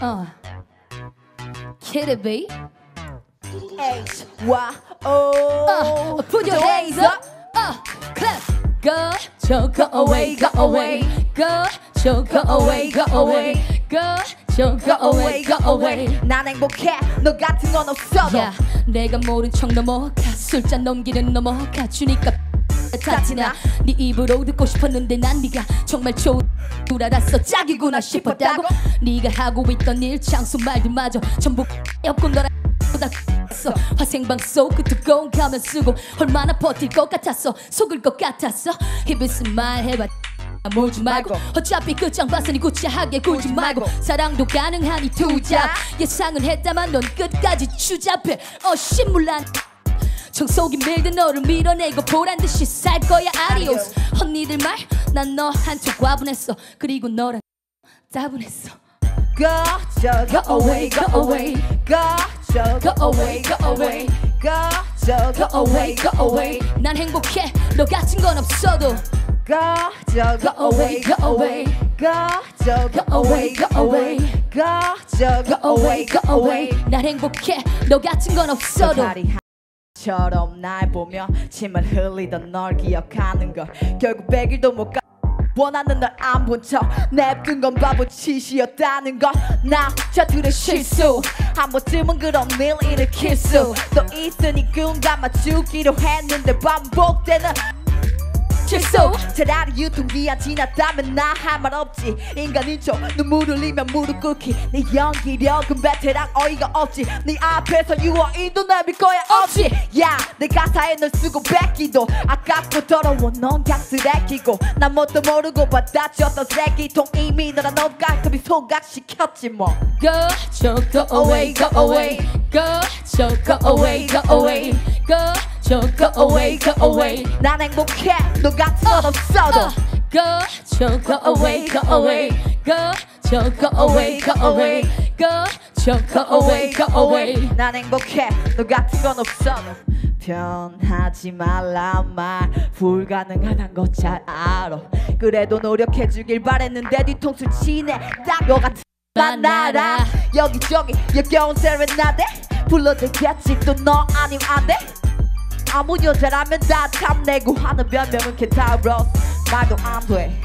Uh. Get it, babe. H Y O. Uh, put your hands up. Uh, clap. Go, so go away, go away. Go, so go away, go away. Go, so go away, go away. 난 행복해. 너 같은 건 없어도. 야, 내가 모른 척 넘어가 술잔 넘기는 넘어가 주니까 타티나 네 입으로 듣고 싶었는데 난 네가 정말 좋은 줄 알았어 짝이구나 싶었다고. 네가 하고 있던 일 장소 말들마저 전부 엮고 너랑 다 어. 화생방송 그 두꺼운 가면 쓰고 얼마나 버틸 것 같았어. 속을 것 같았어. 입을 쓴말 해봐 몰지 말고. 어차피 끝장 봤으니 구차하게 굴지 말고. 사랑도 가능하니 투자. 예상은 했다만 넌 끝까지 추잡해. 어 신물난 청소기 밀듯 너를 밀어내고 보란 듯이 살 거야 아리오스 언니들 말 난 너 한쪽 과분했어 그리고 너랑 따분했어 Go, so go away, go away. Go, so Go away, go away. Go, so Go away, go away 난 행복해 너 같은 건 없어도 Go, so Go away, go away Go, so Go away, go away Go, so Go away, go away 난 행복해 너 같은 건 없어도 처럼 날 보며 침을 흘리던 널 기억하는 걸. 결국 백일도 못 가. 원하는 널 안 본 척. 냅둔 건 바보 짓이었다는 걸나 저들의 실수. 한 번쯤은 그런 일 일으킬 수도 있으니 끈 감아 주기로 했는데 반복되는 실수 차라리 유통기한 지났다면 나 할 말 없지. 인간인 척 눈물 흘리며 무릎 꿇기. 네 연기력은 베테랑 어이가 없지. 네 앞에서 유아인도 내밀 거야 없지. 야내 가사에 널 쓰고 뺏기도 아깝고 더러워 넌 그냥 쓰레기고. 난 뭣도 모르고 받아줬던 쓰레기통 이미 너랑 너 깔끔히 소각시켰지 뭐. Go, so go away, go away. Go, so go away, go away. Go, so go away, go away. 난 행복해. 너 같은 건 없어도 Uh, go, away, go away. Go, so go away, go away. Go, so go away, go away. 난 행복해. 너 같은 건 없어도. 변하지 말라 말. 불가능하단 거 잘 알아. 그래도 노력해주길 바랬는데 뒤통수 치네. 딱너 같은 만나라 여기저기 역겨운 세레나데 불러대겠지. 또 너 아님 안돼 아무 여자라면 다 탐내고 하는 변명은 켄타우로스 말도 안돼.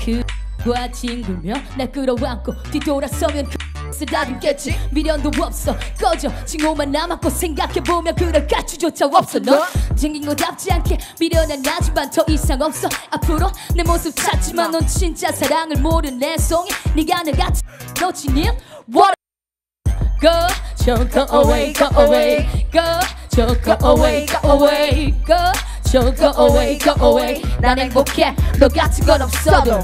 그와 친구며 날 끌어안고 뒤돌아서면 그 쓰다듬겠지. 미련도 없어. 꺼져. 징후만 남았고 생각해보면 그럴 가치조차 없어. 너 생긴 거답지 않게 미련한 나지만 더 이상 없어. 앞으로 내 모습 찾지만 넌 진짜 사랑을 모르는 내 송이. 네가 내너 진일 What? Go, go away, go away Go, so go away, go away Go, so go away, go away 난 행복해 너 같은 건 없어도